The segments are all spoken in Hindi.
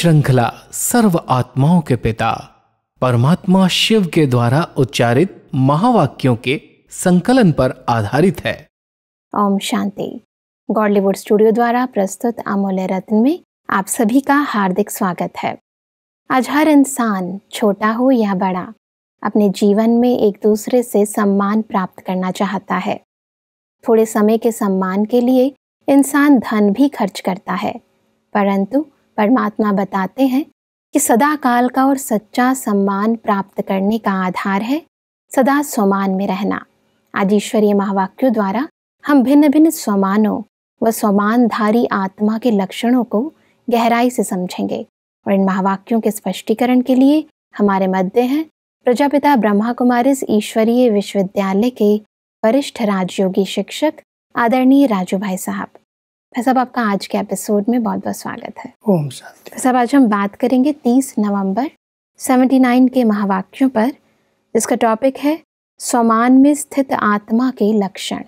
श्रृंखला सर्व आत्माओं के पिता, परमात्मा शिव के द्वारा उच्चारित महावाक्यों के संकलन पर आधारित है। ओम शांति। गॉडलीवुड स्टूडियो द्वारा प्रस्तुत अमूल्य रत्न में आप सभी का हार्दिक स्वागत है। आज हर इंसान, छोटा हो या बड़ा, अपने जीवन में एक दूसरे से सम्मान प्राप्त करना चाहता है। थोड़े समय के सम्मान के लिए इंसान धन भी खर्च करता है, परंतु परमात्मा बताते हैं कि सदा काल का और सच्चा सम्मान प्राप्त करने का आधार है सदा स्वमान में रहना। आज ईश्वरीय महावाक्यों द्वारा हम भिन्न भिन्न स्वमानों व स्वमानधारी आत्मा के लक्षणों को गहराई से समझेंगे और इन महावाक्यों के स्पष्टीकरण के लिए हमारे मध्य हैं प्रजापिता ब्रह्मा कुमारी ईश्वरीय विश्वविद्यालय के वरिष्ठ राजयोगी शिक्षक आदरणीय राजू भाई साहब। भाई साहब आपका आज के एपिसोड में बहुत बहुत स्वागत है। ओम शांति। साहब आज हम बात करेंगे 30 नवंबर 79 के महावाक्यों पर जिसका टॉपिक है स्वमान में स्थित आत्मा के लक्षण।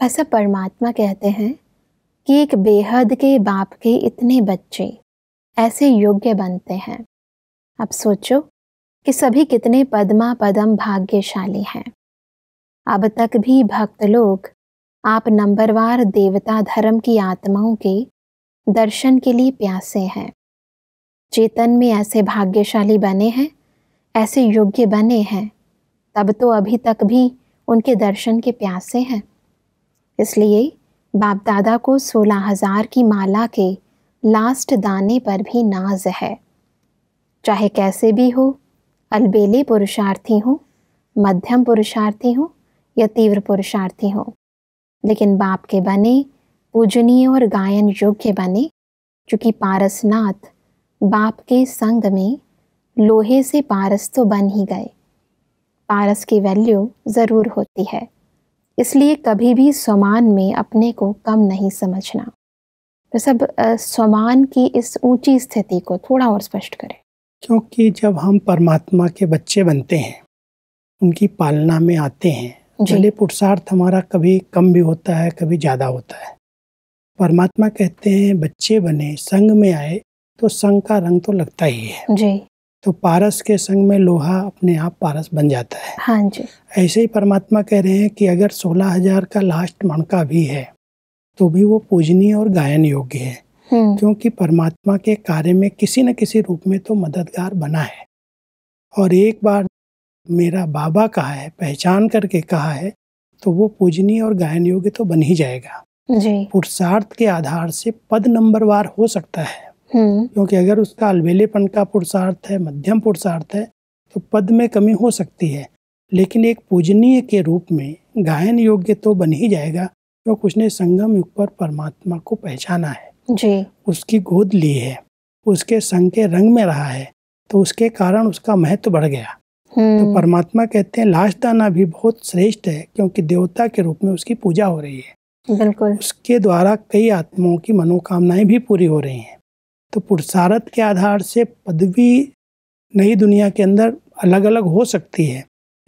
भाई साहब परमात्मा कहते हैं कि एक बेहद के बाप के इतने बच्चे ऐसे योग्य बनते हैं। अब सोचो कि सभी कितने पद्मा पदम भाग्यशाली हैं। अब तक भी भक्त लोग आप नंबरवार देवता धर्म की आत्माओं के दर्शन के लिए प्यासे हैं। चेतन में ऐसे भाग्यशाली बने हैं, ऐसे योग्य बने हैं, तब तो अभी तक भी उनके दर्शन के प्यासे हैं। इसलिए बाप दादा को सोलह हज़ार की माला के लास्ट दाने पर भी नाज है। चाहे कैसे भी हो, अलबेले पुरुषार्थी हो, मध्यम पुरुषार्थी हो या तीव्र पुरुषार्थी हो। लेकिन बाप के बने, पूजनीय और गायन योग्य बने चूँकि पारसनाथ बाप के संग में लोहे से पारस तो बन ही गए। पारस की वैल्यू ज़रूर होती है, इसलिए कभी भी समान में अपने को कम नहीं समझना। तो सब समान की इस ऊँची स्थिति को थोड़ा और स्पष्ट करें। क्योंकि जब हम परमात्मा के बच्चे बनते हैं, उनकी पालना में आते हैं भले पुरुषार्थ हमारा कभी कम भी होता है कभी ज़्यादा होता है। परमात्मा कहते हैं बच्चे बने संग में आए तो संग का रंग तो लगता ही है। जी। तो पारस के संग में लोहा अपने आप पारस बन जाता है। हाँ जी। ऐसे ही परमात्मा कह रहे हैं कि अगर सोलह हज़ार का लास्ट मणका भी है तो भी वो पूजनीय और गायन योग्य है। क्योंकि परमात्मा के कार्य में किसी न किसी रूप में तो मददगार बना है। और एक बार मेरा बाबा कहा है पहचान करके कहा है तो वो पूजनीय और गायन योग्य तो बन ही जाएगा। जी। पुरुषार्थ के आधार से पद नंबरवार हो सकता है। क्योंकि अगर उसका अलबेलेपन का पुरुषार्थ है मध्यम पुरुषार्थ है तो पद में कमी हो सकती है। लेकिन एक पूजनीय के रूप में गायन योग्य तो बन ही जाएगा क्योंकि उसने संगम युग पर परमात्मा को पहचाना है। जी। उसकी गोद ली है उसके संग के रंग में रहा है तो उसके कारण उसका महत्व बढ़ गया। तो परमात्मा कहते हैं लाश दाना भी बहुत श्रेष्ठ है क्योंकि देवता के रूप में उसकी पूजा हो रही है। बिल्कुल। उसके द्वारा कई आत्माओं की मनोकामनाएँ भी पूरी हो रही हैं। तो पुरुषार्थ के आधार से पदवी नई दुनिया के अंदर अलग अलग हो सकती है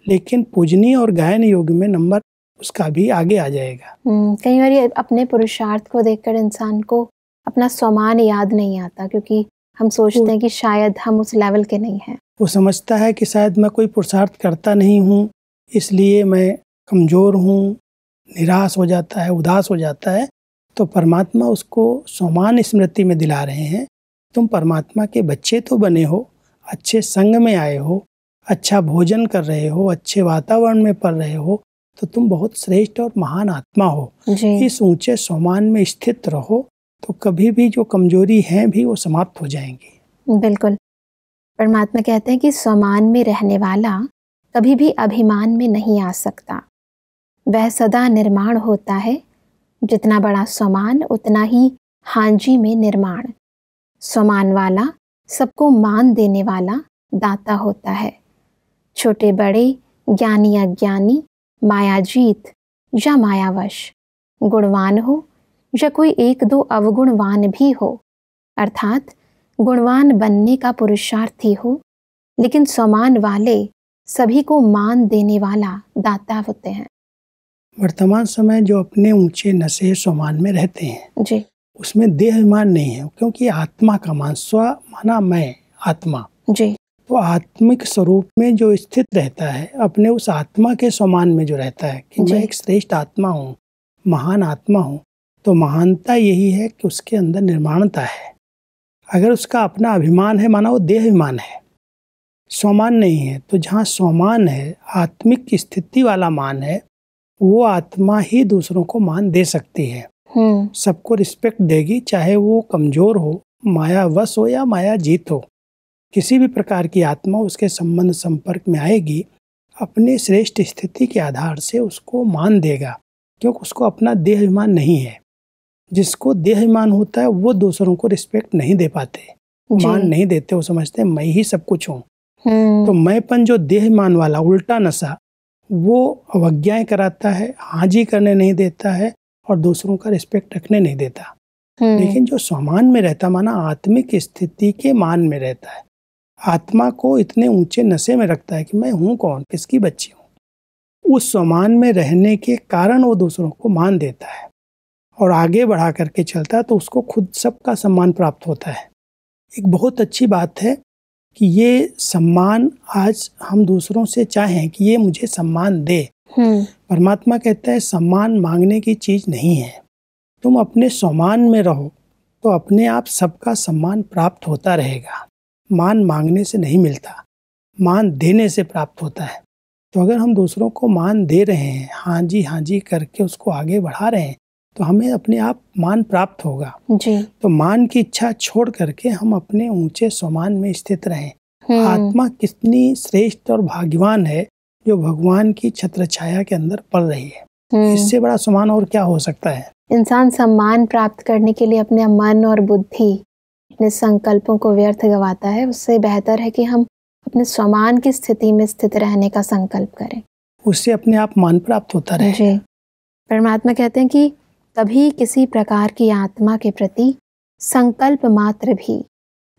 लेकिन पूजनीय और गायन योग में नंबर उसका भी आगे आ जाएगा। कई बार अपने पुरुषार्थ को देखकर इंसान को अपना स्वमान याद नहीं आता क्योंकि हम सोचते हैं कि शायद हम उस लेवल के नहीं हैं। वो समझता है कि शायद मैं कोई पुरुषार्थ करता नहीं हूँ इसलिए मैं कमज़ोर हूँ निराश हो जाता है उदास हो जाता है। तो परमात्मा उसको समान स्मृति में दिला रहे हैं तुम परमात्मा के बच्चे तो बने हो अच्छे संग में आए हो अच्छा भोजन कर रहे हो अच्छे वातावरण में पढ़ रहे हो तो तुम बहुत श्रेष्ठ और महान आत्मा हो। इस ऊँचे समान में स्थित रहो तो कभी भी जो कमज़ोरी है भी वो समाप्त हो जाएँगी। बिल्कुल। परमात्मा कहते हैं कि स्वमान में रहने वाला कभी भी अभिमान में नहीं आ सकता। वह सदा निर्माण होता है। जितना बड़ा स्वमान उतना ही हांजी में निर्माण। स्वमान वाला सबको मान देने वाला दाता होता है। छोटे बड़े, ज्ञानी अज्ञानी, मायाजीत या मायावश, गुणवान हो या कोई एक दो अवगुणवान भी हो। अर्थात गुणवान बनने का पुरुषार्थी हो लेकिन समान वाले सभी को मान देने वाला दाता होते हैं। वर्तमान समय जो अपने ऊँचे नशे समान में रहते हैं जी। उसमें देह अभिमान नहीं है क्योंकि आत्मा का मान स्व माना मैं आत्मा। जी। तो आत्मिक स्वरूप में जो स्थित रहता है अपने उस आत्मा के समान में जो रहता है कि मैं एक श्रेष्ठ आत्मा हूँ महान आत्मा हूँ तो महानता यही है कि उसके अंदर निर्माणता है। अगर उसका अपना अभिमान है माना वो देह अभिमान है स्वमान नहीं है तो जहाँ स्वमान है आत्मिक स्थिति वाला मान है वो आत्मा ही दूसरों को मान दे सकती है। हम्म। सबको रिस्पेक्ट देगी चाहे वो कमज़ोर हो माया वश हो या माया जीत हो। किसी भी प्रकार की आत्मा उसके संबंध संपर्क में आएगी अपने श्रेष्ठ स्थिति के आधार से उसको मान देगा क्योंकि उसको अपना देह अभिमान नहीं है। जिसको देह अभिमान होता है वो दूसरों को रिस्पेक्ट नहीं दे पाते। मान नहीं देते वो समझते मैं ही सब कुछ हूँ। हम्म। तो मैंपन जो देहमान वाला उल्टा नशा वो अवज्ञाएँ कराता है हाजी करने नहीं देता है और दूसरों का रिस्पेक्ट रखने नहीं देता। हम्म, लेकिन जो समान में रहता माना आत्मिक स्थिति के मान में रहता है आत्मा को इतने ऊँचे नशे में रखता है कि मैं हूँ कौन? किसकी बच्ची हूँ? उस समान में रहने के कारण वो दूसरों को मान देता है। और आगे बढ़ा करके चलता है तो उसको खुद सबका सम्मान प्राप्त होता है। एक बहुत अच्छी बात है कि ये सम्मान आज हम दूसरों से चाहें कि ये मुझे सम्मान दे। हम्म। परमात्मा कहता है सम्मान मांगने की चीज़ नहीं है। तुम अपने सम्मान में रहो तो अपने आप सबका सम्मान प्राप्त होता रहेगा। मान मांगने से नहीं मिलता मान देने से प्राप्त होता है। तो अगर हम दूसरों को मान दे रहे हैं हाँ जी हाँ जी करके उसको आगे बढ़ा रहे हैं तो हमें अपने आप मान प्राप्त होगा। जी। तो मान की इच्छा छोड़ करके हम अपने ऊँचे सम्मान में स्थित रहें। हम्म, आत्मा कितनी श्रेष्ठ और भाग्यवान है जो भगवान की छत्र छाया के अंदर पल रही है। हम्म, इससे बड़ा समान और क्या हो सकता है? इंसान सम्मान प्राप्त करने के लिए अपने मन और बुद्धि अपने संकल्पों को व्यर्थ गवाता है। उससे बेहतर है कि हम अपने समान की स्थिति में स्थित रहने का संकल्प करें। उससे अपने आप मान प्राप्त होता रहे परमात्मा कहते हैं कि कभी किसी प्रकार की आत्मा के प्रति संकल्प मात्र भी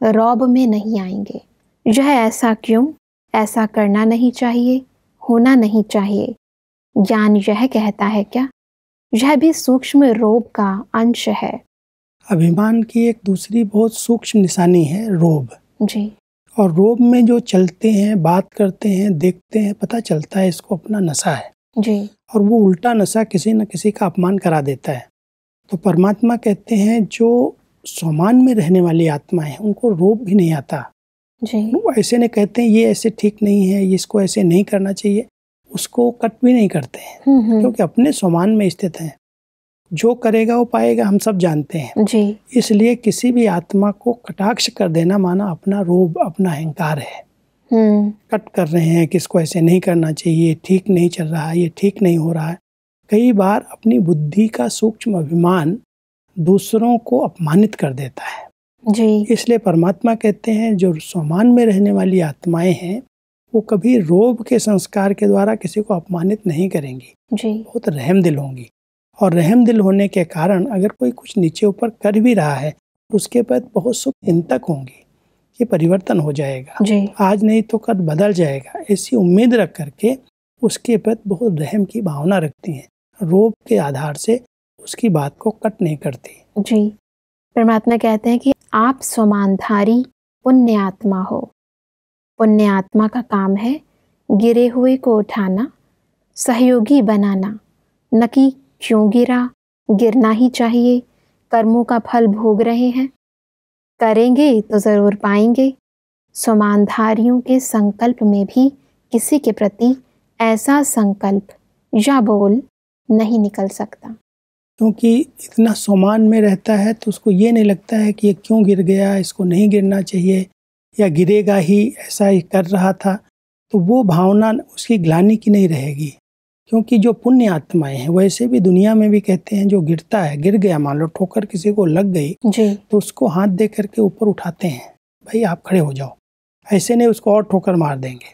रौब में नहीं आएँगे। यह ऐसा क्यों? ऐसा करना नहीं चाहिए होना नहीं चाहिए। ज्ञान यह कहता है क्या? यह भी सूक्ष्म रोब का अंश है। अभिमान की एक दूसरी बहुत सूक्ष्म निशानी है रोब। जी। और रोब में जो चलते हैं बात करते हैं देखते हैं पता चलता है इसको अपना नशा है। जी। और वो उल्टा नशा किसी न किसी का अपमान करा देता है। तो परमात्मा कहते हैं जो समान में रहने वाली आत्मा है उनको रोब भी नहीं आता। जी। वो ऐसे नहीं कहते हैं ये ऐसे ठीक नहीं है इसको ऐसे नहीं करना चाहिए उसको कट भी नहीं करते हैं। हम्म, हम्म, क्योंकि अपने समान में स्थित हैं। जो करेगा वो पाएगा हम सब जानते हैं। जी। इसलिए किसी भी आत्मा को कटाक्ष कर देना माना अपना रोब अपना अहंकार है। कट कर रहे हैं कि इसको ऐसे नहीं करना चाहिए ठीक नहीं चल रहा है ये ठीक नहीं हो रहा है। कई बार अपनी बुद्धि का सूक्ष्म अभिमान दूसरों को अपमानित कर देता है। जी। इसलिए परमात्मा कहते हैं जो समान में रहने वाली आत्माएँ हैं वो कभी रोब के संस्कार के द्वारा किसी को अपमानित नहीं करेंगी। जी। बहुत रहम दिल होंगी। और रहम दिल होने के कारण अगर कोई कुछ नीचे ऊपर कर भी रहा है उसके बाद बहुत शुभ चिंतक होंगी। ये परिवर्तन हो जाएगा। जी। आज नहीं तो कल बदल जाएगा। ऐसी उम्मीद रख करके उसके प्रति बहुत रहम की भावना रखती हैं। रोब के आधार से उसकी बात को कट नहीं करती। जी। परमात्मा कहते हैं कि आप स्वमानधारी पुण्य आत्मा हो। पुण्य आत्मा का काम है गिरे हुए को उठाना सहयोगी बनाना। न कि क्यों गिरा? गिरना ही चाहिए। कर्मों का फल भोग रहे हैं। करेंगे तो ज़रूर पाएँगे। समानधारियों के संकल्प में भी किसी के प्रति ऐसा संकल्प या बोल नहीं निकल सकता। क्योंकि इतना समान में रहता है तो उसको ये नहीं लगता है कि ये क्यों गिर गया, इसको नहीं गिरना चाहिए या गिरेगा ही ऐसा ही कर रहा था तो वो भावना उसकी ग्लानी की नहीं रहेगी। क्योंकि जो पुण्य आत्माएँ हैं वैसे भी दुनिया में भी कहते हैं जो गिरता है गिर गया मान लो ठोकर किसी को लग गई जी। तो उसको हाथ दे करके ऊपर उठाते हैं भाई आप खड़े हो जाओ। ऐसे नहीं उसको और ठोकर मार देंगे।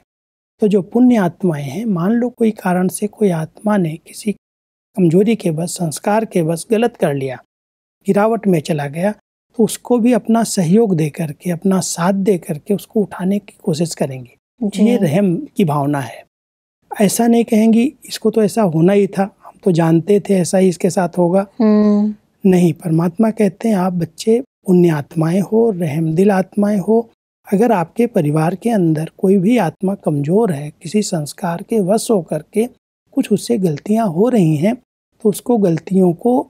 तो जो पुण्य आत्माएँ हैं मान लो कोई कारण से कोई आत्मा ने किसी कमज़ोरी के बस संस्कार के बस गलत कर लिया गिरावट में चला गया तो उसको भी अपना सहयोग दे करके अपना साथ दे करके उसको उठाने की कोशिश करेंगे। ये रहम की भावना है। ऐसा नहीं कहेंगी इसको तो ऐसा होना ही था। हम तो जानते थे ऐसा ही इसके साथ होगा। हम्म। नहीं परमात्मा कहते हैं आप बच्चे पुण्य आत्माएँ हो रहम दिल आत्माएँ हो अगर आपके परिवार के अंदर कोई भी आत्मा कमज़ोर है किसी संस्कार के वश होकर के कुछ उससे गलतियाँ हो रही हैं तो उसको गलतियों को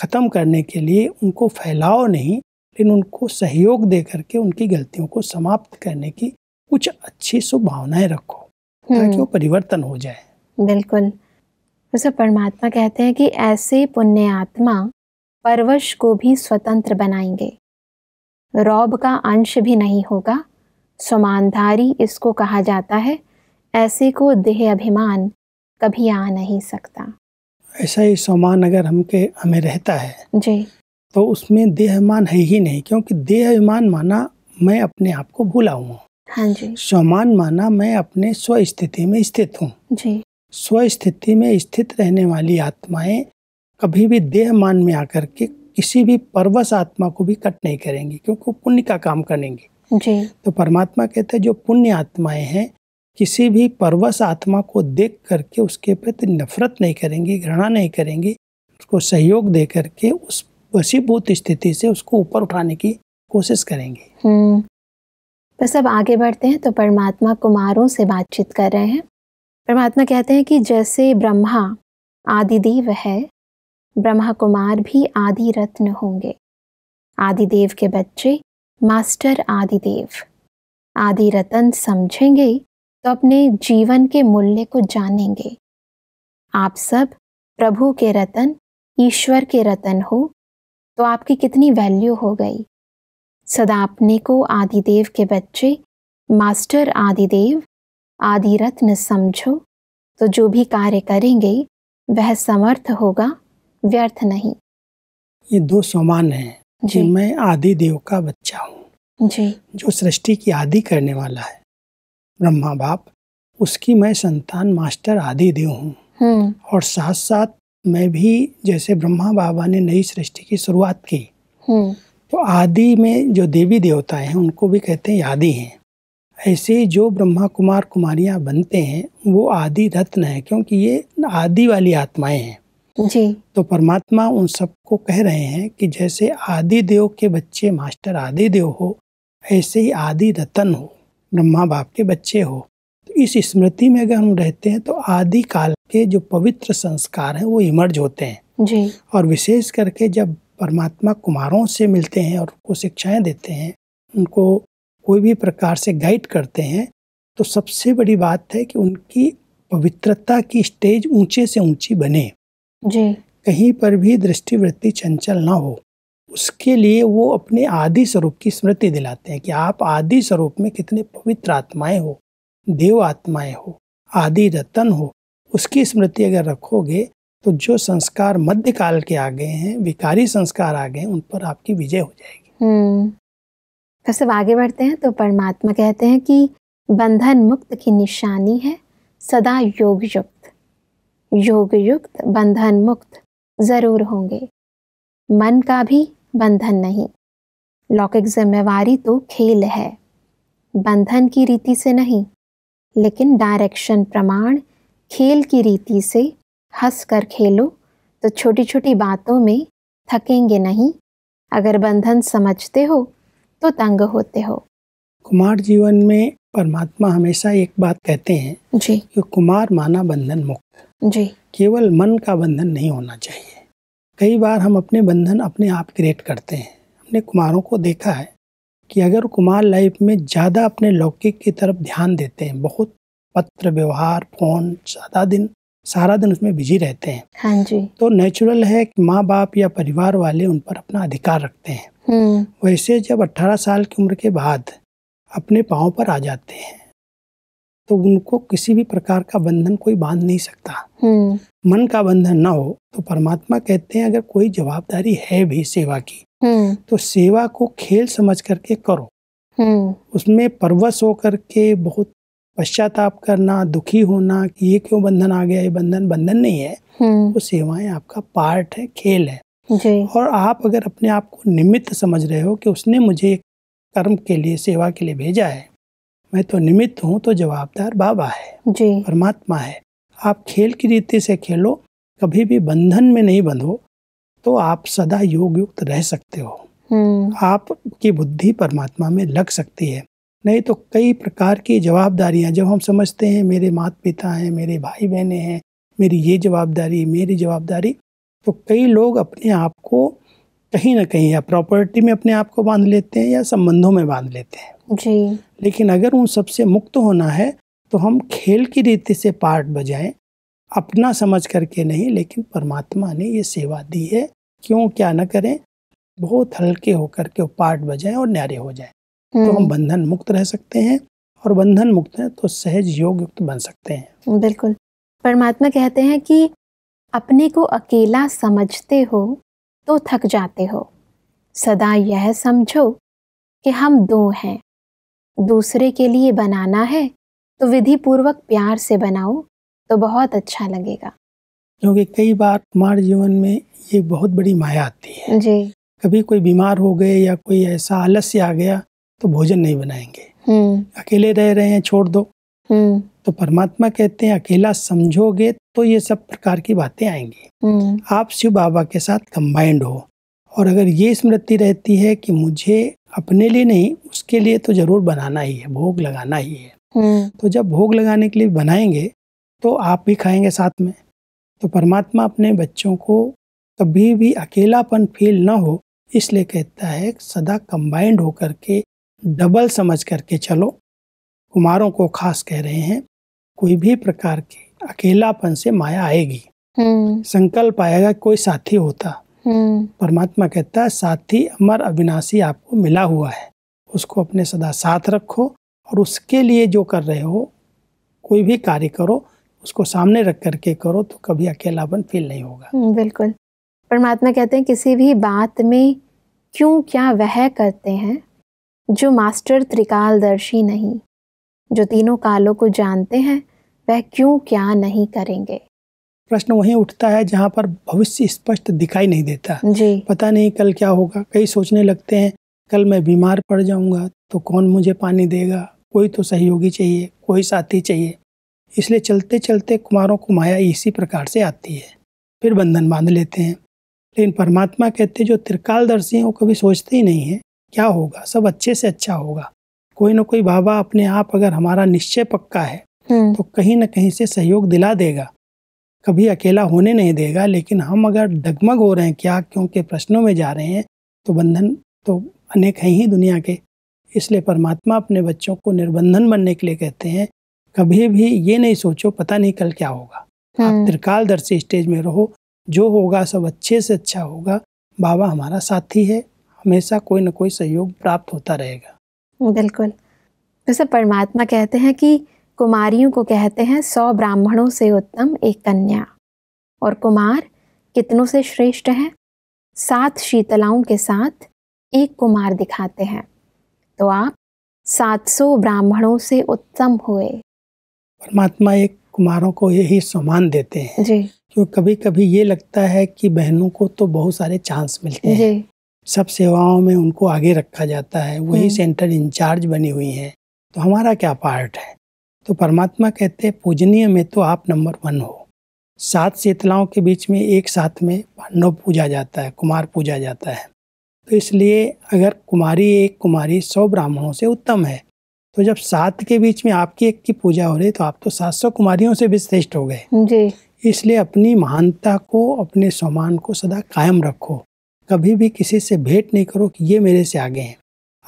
ख़त्म करने के लिए उनको फैलाओ नहीं लेकिन उनको सहयोग दे करके उनकी गलतियों को समाप्त करने की कुछ अच्छी शुभ भावनाएँ रखो। ताकि हम्म। वो परिवर्तन हो जाए। बिल्कुल। जैसे परमात्मा कहते हैं कि ऐसे पुण्य आत्मा परवश को भी स्वतंत्र बनाएँगे। रौब का अंश भी नहीं होगा। समानधारी इसको कहा जाता है। ऐसे को देह अभिमान कभी आ नहीं सकता। ऐसा ही समान अगर हमके हमें रहता है जी। तो उसमें देहमान है ही नहीं क्योंकि देह अभिमान माना मैं अपने आप को भूला हूँ। हाँ जी। सम्मान माना मैं अपने स्व स्थिति में स्थित हूँ। जी। स्व स्थिति में स्थित रहने वाली आत्माएँ कभी भी देह मान में आकर के किसी भी परवश आत्मा को भी कट नहीं करेंगी क्योंकि वो पुण्य का काम करेंगे। जी। तो परमात्मा कहते हैं जो पुण्य आत्माएँ हैं किसी भी परवश आत्मा को देख करके उसके प्रति नफरत नहीं करेंगी घृणा नहीं करेंगी उसको सहयोग दे करके उस वसीभूत स्थिति से उसको ऊपर उठाने की कोशिश करेंगे। हम्म। बस अब आगे बढ़ते हैं तो परमात्मा कुमारों से बातचीत कर रहे हैं। परमात्मा कहते हैं कि जैसे ब्रह्मा आदिदेव है ब्रह्मा कुमार भी आदि रत्न होंगे। आदिदेव के बच्चे, मास्टर आदिदेव। आदि रतन समझेंगे तो अपने जीवन के मूल्य को जानेंगे। आप सब प्रभु के रतन, ईश्वर के रतन हो तो आपकी कितनी वैल्यू हो गई। सदा अपने को आदिदेव के बच्चे मास्टर आदिदेव आदि रत्न समझो। तो जो भी कार्य करेंगे वह समर्थ होगा व्यर्थ नहीं। ये दो समान हैं कि जी। मैं आदि देव का बच्चा हूँ। जी। जो सृष्टि की आदि करने वाला है। ब्रह्मा बाप उसकी मैं संतान मास्टर आदि देव हूँ। हम्म। और साथ साथ मैं भी जैसे ब्रह्मा बाबा ने नई सृष्टि की शुरुआत की हम्म। तो आदि में जो देवी देवता हैं उनको भी कहते हैं आदि हैं। ऐसे ही जो ब्रह्मा कुमार कुमारियाँ बनते हैं वो आदि रत्न है क्योंकि ये आदि वाली आत्माएँ हैं। जी। तो परमात्मा उन सबको कह रहे हैं कि जैसे आदि देव के बच्चे मास्टर आदि देव हो ऐसे ही आदि रतन हो ब्रह्मा बाप के बच्चे हो। तो इस स्मृति में अगर हम रहते हैं तो आदि काल के जो पवित्र संस्कार हैं वो इमर्ज होते हैं। जी। और विशेष करके जब परमात्मा कुमारों से मिलते हैं और उनको शिक्षाएँ देते हैं उनको कोई भी प्रकार से गाइड करते हैं तो सबसे बड़ी बात है कि उनकी पवित्रता की स्टेज ऊँचे से ऊँची बने। जी। कहीं पर भी दृष्टिवृत्ति चंचल ना हो उसके लिए वो अपने आदि स्वरूप की स्मृति दिलाते हैं कि आप आदि स्वरूप में कितने पवित्र आत्माएँ हो देव आत्माएँ हो आदि रतन हो उसकी स्मृति अगर रखोगे तो जो संस्कार मध्यकाल के आ गए हैं, विकारी संस्कार आ गए हैं, उन पर आपकी विजय हो जाएगी। हम्म। सब आगे बढ़ते हैं तो परमात्मा कहते हैं कि बंधन मुक्त की निशानी है, सदा योग युक्त योग युक्त बंधन मुक्त, ज़रूर होंगे। मन का भी बंधन नहीं। लौकिक जिम्मेवारी तो खेल है। बंधन की रीति से नहीं, लेकिन डायरेक्शन प्रमाण खेल की रीति से हंस कर खेलो तो छोटी छोटी बातों में थकेंगे नहीं। अगर बंधन समझते हो तो तंग होते हो। कुमार जीवन में परमात्मा हमेशा एक बात कहते हैं जी। कि कुमार माना बंधन मुक्त। जी। केवल मन का बंधन नहीं होना चाहिए। कई बार हम अपने बंधन अपने आप क्रिएट करते हैं। हमने कुमारों को देखा है कि अगर कुमार लाइफ में ज़्यादा अपने लौकिक की तरफ़ ध्यान देते हैं बहुत पत्र व्यवहार फ़ोन सारा दिन सारा दिन उसमें बिज़ी रहते हैं। हाँ जी। तो नेचुरल है कि माँ बाप या परिवार वाले उन पर अपना अधिकार रखते हैं। हम्म। वैसे जब 18 साल की उम्र के बाद अपने पाँव पर आ जाते हैं तो उनको किसी भी प्रकार का बंधन कोई बाँध नहीं सकता। हम्म। मन का बंधन ना हो तो परमात्मा कहते हैं अगर कोई जवाबदारी है भी सेवा की हम्म। तो सेवा को खेल समझ करके करो। उसमें परवश होकर के बहुत पश्चाताप करना दुखी होना कि ये क्यों बंधन आ गया? ये बंधन बंधन नहीं है। हम्म। वो सेवाएँ आपका पार्ट है खेल है। जी। और आप अगर अपने आप को निमित्त समझ रहे हो कि उसने मुझे कर्म के लिए सेवा के लिए भेजा है मैं तो निमित्त हूँ तो जवाबदार बाबा है जी। परमात्मा है। आप खेल की रीति से खेलो कभी भी बंधन में नहीं बंधो तो आप सदा योग युक्त रह सकते हो। हम्म। आपकी बुद्धि परमात्मा में लग सकती है। नहीं तो कई प्रकार की जवाबदारियाँ जब हम समझते हैं मेरे माता पिता हैं मेरे भाई बहनें हैं मेरी ये जवाबदारी मेरी जवाबदारी तो कई लोग अपने आप को कहीं ना कहीं या प्रॉपर्टी में अपने आप को बाँध लेते हैं या संबंधों में बाँध लेते हैं। जी। लेकिन अगर उन सबसे मुक्त होना है तो हम खेल की रीति से पार्ट बजाएँ अपना समझ करके नहीं लेकिन परमात्मा ने ये सेवा दी है क्यों क्या न करें बहुत हल्के होकर के पार्ट बजाएँ और न्यारे हो जाएँ। तो हम हम्म, बंधन मुक्त रह सकते हैं और बंधन मुक्त हैं तो सहज योग युक्त बन सकते हैं। बिल्कुल। परमात्मा कहते हैं कि अपने को अकेला समझते हो तो थक जाते हो। सदा यह समझो कि हम दो हैं। दूसरे के लिए बनाना है तो विधि पूर्वक प्यार से बनाओ तो बहुत अच्छा लगेगा। क्योंकि कई बार हमारे जीवन में ये बहुत बड़ी माया आती है। जी। कभी कोई बीमार हो गए या कोई ऐसा आलस्य आ गया तो भोजन नहीं बनाएँगे। हम्म। अकेले रह रहे हैं छोड़ दो। हम्म। तो परमात्मा कहते हैं अकेला समझोगे तो ये सब प्रकार की बातें आएँगी। हम्म। आप शिव बाबा के साथ कंबाइंड हो। और अगर ये स्मृति रहती है कि मुझे अपने लिए नहीं उसके लिए तो ज़रूर बनाना ही है भोग लगाना ही है। तो जब भोग लगाने के लिए बनाएँगे तो आप भी खाएँगे साथ में। तो परमात्मा अपने बच्चों को कभी भी अकेलापन फील ना हो इसलिए कहता है सदा कंबाइंड होकर के डबल समझ करके चलो। कुमारों को खास कह रहे हैं कोई भी प्रकार की अकेलापन से माया आएगी। हम्म। संकल्प आएगा कोई साथी होता। हम्म। परमात्मा कहता है साथी अमर अविनाशी आपको मिला हुआ है। उसको अपने सदा साथ रखो और उसके लिए जो कर रहे हो कोई भी कार्य करो उसको सामने रख करके करो तो कभी अकेलापन फील नहीं होगा। हम्म, बिल्कुल। परमात्मा कहते हैं किसी भी बात में क्यों क्या वह करते हैं जो मास्टर त्रिकालदर्शी नहीं जो तीनों कालों को जानते हैं वह क्यों क्या नहीं करेंगे? प्रश्न वहीं उठता है जहाँ पर भविष्य स्पष्ट दिखाई नहीं देता। जी। पता नहीं कल क्या होगा। कई सोचने लगते हैं कल मैं बीमार पड़ जाऊँगा तो कौन मुझे पानी देगा? कोई तो सहयोगी चाहिए कोई साथी चाहिए। इसलिए चलते चलते कुमारों को माया इसी प्रकार से आती है। फिर बंधन बाँध लेते हैं। लेकिन परमात्मा कहते जो त्रिकालदर्शी हैं वो कभी सोचते ही नहीं है। क्या होगा? सब अच्छे से अच्छा होगा। कोई ना कोई बाबा अपने आप अगर हमारा निश्चय पक्का है हम्म। तो कहीं ना कहीं से सहयोग दिला देगा। कभी अकेला होने नहीं देगा लेकिन हम अगर डगमग हो रहे हैं क्या क्योंकि प्रश्नों में जा रहे हैं तो बंधन तो अनेक हैं ही दुनिया के। इसलिए परमात्मा अपने बच्चों को निर्बंधन बनने के लिए कहते हैं कभी भी ये नहीं सोचो पता नहीं कल क्या होगा। आप हम्म, त्रिकालदर्शी स्टेज में रहो जो होगा सब अच्छे से अच्छा होगा। बाबा हमारा साथी है हमेशा कोई ना कोई सहयोग प्राप्त होता रहेगा। बिल्कुल। जैसे परमात्मा कहते हैं कि कुमारियों को कहते हैं सौ ब्राह्मणों से उत्तम एक कन्या। और कुमार कितनों से श्रेष्ठ है? सात शीतलाओं के साथ एक कुमार दिखाते हैं। तो आप सात सौ ब्राह्मणों से उत्तम हुए। परमात्मा एक कुमारों को यही सम्मान देते हैं। जी। क्यों? कभी कभी ये लगता है कि बहनों को तो बहुत सारे चांस मिलते हैं। जी। सब सेवाओं में उनको आगे रखा जाता है वही हम्म। सेंटर इंचार्ज बनी हुई हैं। तो हमारा क्या पार्ट है? तो परमात्मा कहते हैं पूजनीय में तो आप नंबर वन हो। सात शीतलाओं के बीच में एक साथ में पांडव पूजा जाता है कुमार पूजा जाता है। तो इसलिए अगर कुमारी एक कुमारी सौ ब्राह्मणों से उत्तम है तो जब सात के बीच में आपकी एक की पूजा हो रही तो आप तो सात सौ कुमारियों से भी श्रेष्ठ हो गए। जी। इसलिए अपनी महानता को अपने सम्मान को सदा कायम रखो। कभी भी किसी से भेंट नहीं करो कि ये मेरे से आगे हैं।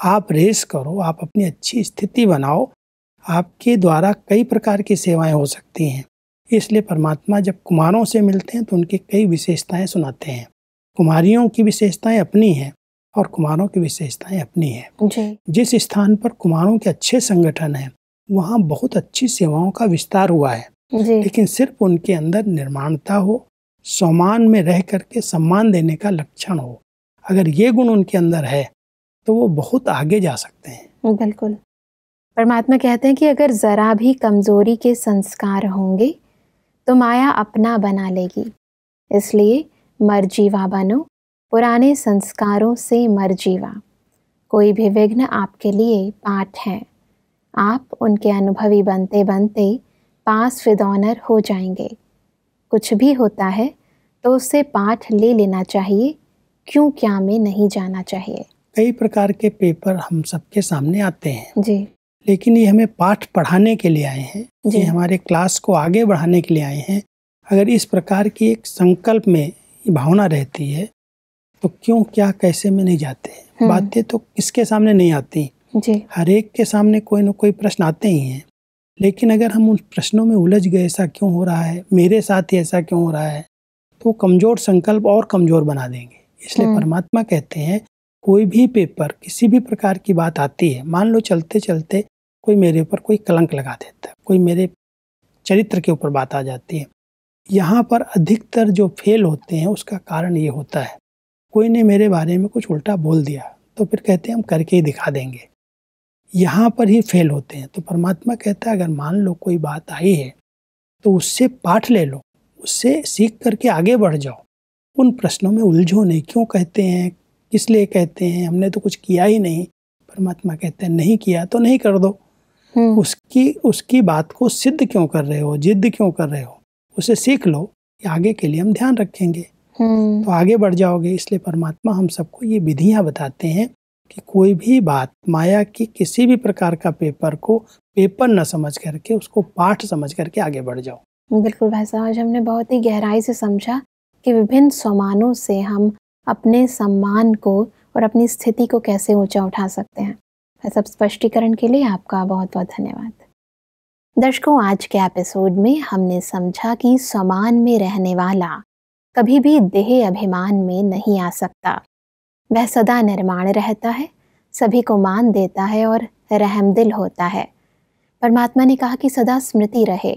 आप रेस करो आप अपनी अच्छी स्थिति बनाओ। आपके द्वारा कई प्रकार की सेवाएँ हो सकती हैं। इसलिए परमात्मा जब कुमारों से मिलते हैं तो उनकी कई विशेषताएँ सुनाते हैं। कुमारियों की विशेषताएँ अपनी हैं और कुमारों की विशेषताएँ अपनी हैं। जिस स्थान पर कुमारों के अच्छे संगठन हैं वहाँ बहुत अच्छी सेवाओं का विस्तार हुआ है। जी। लेकिन सिर्फ़ उनके अंदर निर्माणता हो सम्मान में रह करके सम्मान देने का लक्षण हो। अगर ये गुण उनके अंदर है तो वो बहुत आगे जा सकते हैं। बिल्कुल। परमात्मा कहते हैं कि अगर ज़रा भी कमज़ोरी के संस्कार होंगे तो माया अपना बना लेगी। इसलिए मरजीवा बनो, पुराने संस्कारों से मरजीवा कोई भी विघ्न आपके लिए पाठ है। आप उनके अनुभवी बनते बनते पास फिदौनर हो जाएँगे। कुछ भी होता है तो उससे पाठ ले लेना चाहिए। क्यों क्या में नहीं जाना चाहिए? कई प्रकार के पेपर हम सबके सामने आते हैं। जी। लेकिन ये हमें पाठ पढ़ाने के लिए आए हैं। ये हमारे क्लास को आगे बढ़ाने के लिए आए हैं। अगर इस प्रकार की एक संकल्प में भावना रहती है तो क्यों क्या कैसे में नहीं जाते हम्म। बातें तो किसके सामने नहीं आती? जी। हर एक के सामने कोई ना कोई प्रश्न आते ही हैं। लेकिन अगर हम उन प्रश्नों में उलझ गए ऐसा क्यों हो रहा है? मेरे साथ ही ऐसा क्यों हो रहा है? तो कमज़ोर संकल्प और कमज़ोर बना देंगे। इसलिए हम्म। परमात्मा कहते हैं कोई भी पेपर किसी भी प्रकार की बात आती है मान लो चलते चलते कोई मेरे ऊपर कोई कलंक लगा देता है कोई मेरे चरित्र के ऊपर बात आ जाती है। यहाँ पर अधिकतर जो फेल होते हैं उसका कारण ये होता है कोई ने मेरे बारे में कुछ उल्टा बोल दिया तो फिर कहते हैं हम करके ही दिखा देंगे। यहाँ पर ही फेल होते हैं। तो परमात्मा कहता है अगर मान लो कोई बात आई है तो उससे पाठ ले लो उससे सीख करके आगे बढ़ जाओ। उन प्रश्नों में उलझो नहीं। क्यों कहते हैं? किस लिए कहते हैं? हमने तो कुछ किया ही नहीं। परमात्मा कहते हैं नहीं किया तो नहीं कर दो। हम्म। उसकी उसकी बात को सिद्ध क्यों कर रहे हो? जिद्द क्यों कर रहे हो? उसे सीख लो कि आगे के लिए हम ध्यान रखेंगे। हम्म। तो आगे बढ़ जाओगे। इसलिए परमात्मा हम सबको ये विधियाँ बताते हैं कि कोई भी बात माया की किसी भी प्रकार का पेपर को पेपर न समझ करके, उसको पाठ समझ करके आगे बढ़ जाओ। बिल्कुल भाई साहब, आज हमने बहुत ही गहराई से समझा कि विभिन्न सम्मानों से हम अपने सम्मान को और अपनी स्थिति को कैसे ऊँचा उठा सकते हैं। साहब स्पष्टीकरण के लिए आपका बहुत बहुत धन्यवाद। दर्शकों, आज के एपिसोड में हमने समझा कि समान में रहने वाला कभी भी देह अभिमान में नहीं आ सकता। वह सदा निर्माण रहता है, सभी को मान देता है और रहमदिल होता है। परमात्मा ने कहा कि सदा स्मृति रहे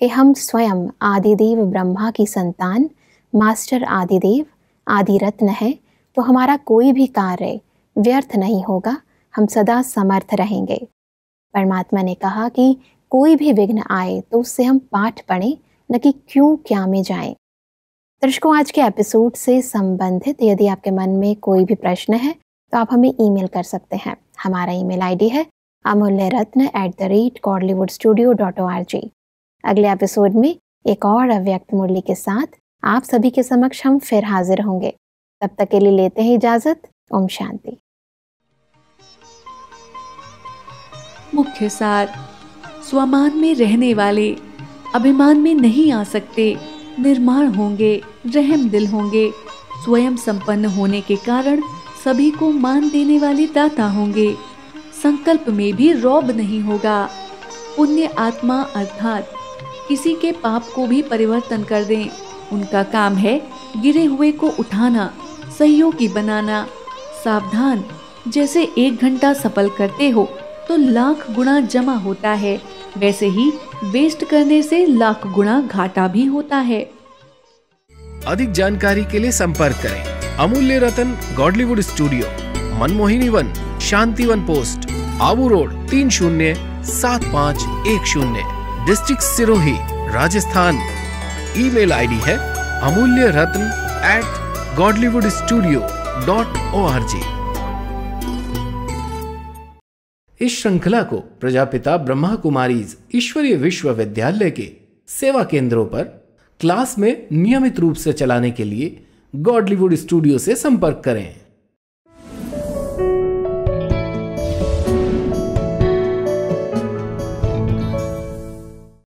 कि हम स्वयं आदिदेव ब्रह्मा की संतान, मास्टर आदिदेव आदि रत्न है तो हमारा कोई भी कार्य व्यर्थ नहीं होगा, हम सदा समर्थ रहेंगे। परमात्मा ने कहा कि कोई भी विघ्न आए तो उससे हम पाठ पढ़ें, न कि क्यों क्या में जाएँ। दर्शकों, आज के एपिसोड से संबंधित यदि आपके मन में कोई भी प्रश्न है तो आप हमें ईमेल कर सकते हैं। हमारा ईमेल आईडी है Amulya Ratna at the rate Godlywood studio dot O R G अगले एपिसोड में एक और अव्यक्त मुरली के साथ आप सभी के समक्ष हम फिर हाजिर होंगे। तब तक के लिए लेते हैं इजाज़त। ओम शांति। मुख्य सार, स्वमान में रहने वाले अभिमान में नहीं आ सकते। निर्माण होंगे, रहम दिल होंगे। स्वयं संपन्न होने के कारण सभी को मान देने वाले दाता होंगे। संकल्प में भी रौब नहीं होगा। पुण्य आत्मा अर्थात किसी के पाप को भी परिवर्तन कर दें। उनका काम है गिरे हुए को उठाना, सहयोगी बनाना। सावधान, जैसे एक घंटा सफल करते हो तो लाख गुना जमा होता है। वैसे ही वेस्ट करने से लाख गुना घाटा भी होता है। अधिक जानकारी के लिए संपर्क करें। Amulya Ratan, Godlywood studio, Manmohini Van, Shanti Van post, Abu road, तीन शून्य, सात पाँच, एक शून्य district Sirohi, Rajasthan. Email ID है Amulya Ratna at Godlywood studio dot O R G. इस श्रृंखला को प्रजापिता ब्रह्मा कुमारी ईश्वरीय विश्वविद्यालय के सेवा केंद्रों पर क्लास में नियमित रूप से चलाने के लिए गॉडलीवुड स्टूडियो से संपर्क करें।